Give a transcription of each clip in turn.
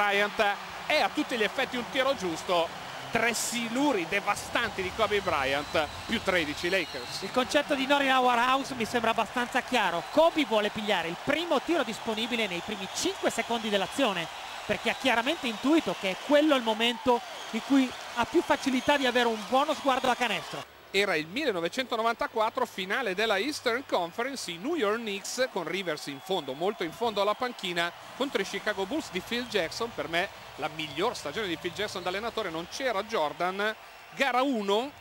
Bryant. È a tutti gli effetti un tiro giusto. Tre siluri devastanti di Kobe Bryant più 13 Lakers. Il concetto di Nori Our House mi sembra abbastanza chiaro. Kobe vuole pigliare il primo tiro disponibile nei primi 5 secondi dell'azione perché ha chiaramente intuito che è quello il momento in cui ha più facilità di avere un buono sguardo a canestro era il 1994 finale della Eastern Conference i New York Knicks con Rivers in fondo, molto in fondo alla panchina contro i Chicago Bulls di Phil Jackson. Per me la miglior stagione di Phil Jackson da allenatore non c'era Jordan. Gara 1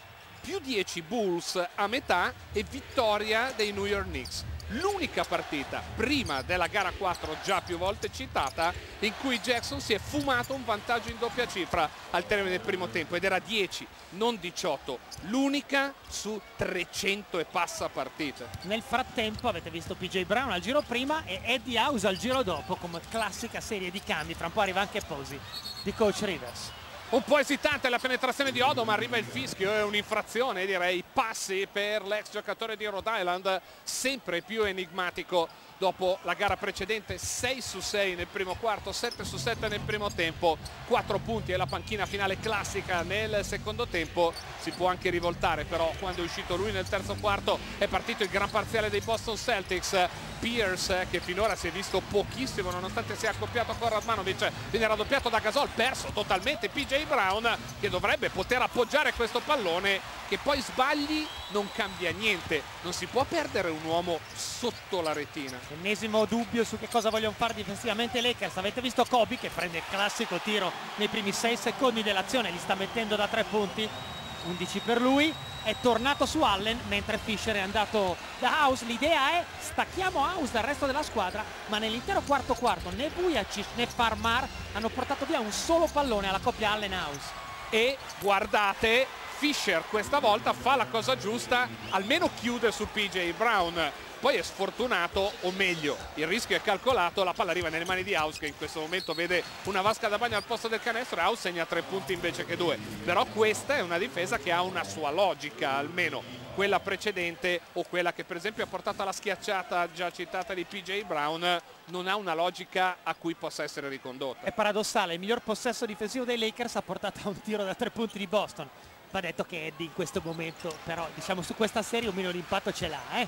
più 10 Bulls a metà e vittoria dei New York Knicks l'unica partita prima della gara 4 già più volte citata in cui Jackson si è fumato un vantaggio in doppia cifra al termine del primo tempo ed era 10 non 18 l'unica su 300 e passa partite. Nel frattempo avete visto PJ Brown al giro prima e Eddie House al giro dopo come classica serie di cambi. Fra un po' arriva anche Posi di coach Rivers un po' esitante la penetrazione di Odo ma arriva il fischio è un'infrazione direi passi per l'ex giocatore di Rhode Island sempre più enigmatico dopo la gara precedente 6 su 6 nel primo quarto 7 su 7 nel primo tempo 4 punti e la panchina finale classica nel secondo tempo si può anche rivoltare però quando è uscito lui nel terzo quarto è partito il gran parziale dei Boston Celtics Pierce che finora si è visto pochissimo nonostante sia accoppiato con Radmanovic viene raddoppiato da Gasol perso totalmente PJ Brown che dovrebbe poter appoggiare questo pallone che poi sbagli non cambia niente. Non si può perdere un uomo sotto la retina. Ennesimo dubbio su che cosa vogliono fare difensivamente Lakers. Avete visto Kobe che prende il classico tiro nei primi 6 secondi dell'azione li sta mettendo da 3 punti 11 per lui è tornato su Allen mentre Fischer è andato da House l'idea è stacchiamo House dal resto della squadra ma nell'intero quarto quarto né Vujacic né Farmar hanno portato via un solo pallone alla coppia Allen-House e guardate Fischer questa volta fa la cosa giusta almeno chiude su PJ Brown. Poi è sfortunato o meglio il rischio è calcolato la palla arriva nelle mani di House che in questo momento vede una vasca da bagno al posto del canestro e House segna tre punti invece che due. Però questa è una difesa che ha una sua logica almeno quella precedente o quella che per esempio ha portato alla schiacciata già citata di PJ Brown non ha una logica a cui possa essere ricondotta. È paradossale il miglior possesso difensivo dei Lakers ha portato a un tiro da tre punti di Boston va detto che Eddie in questo momento però diciamo su questa serie un minimo d'impatto ce l'ha eh?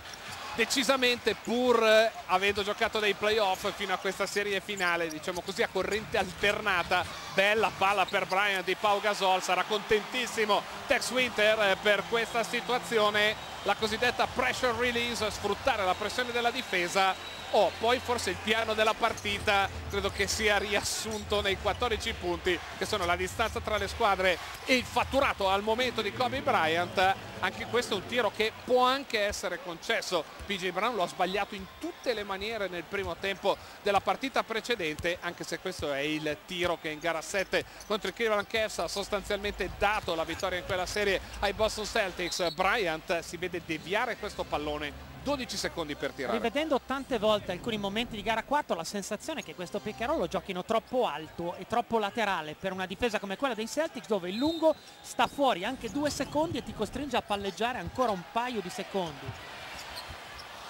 Decisamente pur eh, avendo giocato dei playoff fino a questa serie finale diciamo così a corrente alternata bella palla per Brian di Pau Gasol sarà contentissimo Tex Winter eh, per questa situazione la cosiddetta pressure release sfruttare la pressione della difesa oh, poi forse il piano della partita credo che sia riassunto nei 14 punti che sono la distanza tra le squadre e il fatturato al momento di Kobe Bryant anche questo è un tiro che può anche essere concesso. PJ Brown lo ha sbagliato in tutte le maniere nel primo tempo della partita precedente anche se questo è il tiro che in gara 7 contro il Cleveland Cavs ha sostanzialmente dato la vittoria in quella serie ai Boston Celtics. Bryant si vede deviare questo pallone 12 secondi per tirare. Rivedendo tante volte alcuni momenti di gara 4 la sensazione è che questo lo giochino troppo alto e troppo laterale per una difesa come quella dei Celtics dove il lungo sta fuori anche due secondi e ti costringe a palleggiare ancora un paio di secondi.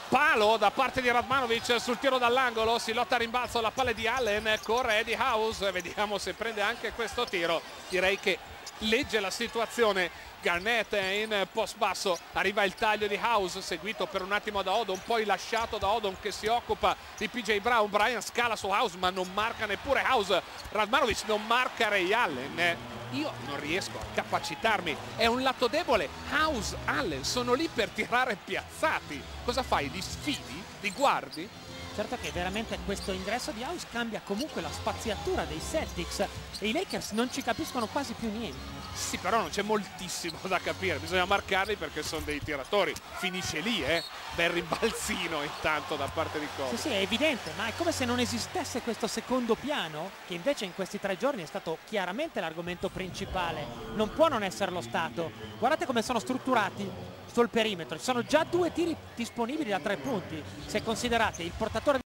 Palo da parte di Radmanovic sul tiro dall'angolo, si lotta a rimbalzo la palla di Allen, corre Eddie House, vediamo se prende anche questo tiro. Direi che legge la situazione. Garnett in post basso. Arriva il taglio di House seguito per un attimo da Odom poi lasciato da Odom che si occupa di PJ Brown. Brian scala su House ma non marca neppure House. Radmanovic non marca Ray Allen. Io non riesco a capacitarmi. È un lato debole. House, Allen sono lì per tirare piazzati. Cosa fai? li sfidi? li guardi? Certo che veramente questo ingresso di House cambia comunque la spaziatura dei Celtics e i Lakers non ci capiscono quasi più niente sì, però non c'è moltissimo da capire, bisogna marcarli perché sono dei tiratori. Finisce lì, eh? Bel rimbalzino intanto da parte di Kobe. Sì, sì, è evidente, ma è come se non esistesse questo secondo piano, che invece in questi tre giorni è stato chiaramente l'argomento principale. Non può non esserlo stato. Guardate come sono strutturati sul perimetro. Ci sono già due tiri disponibili da tre punti. Se considerate il portatore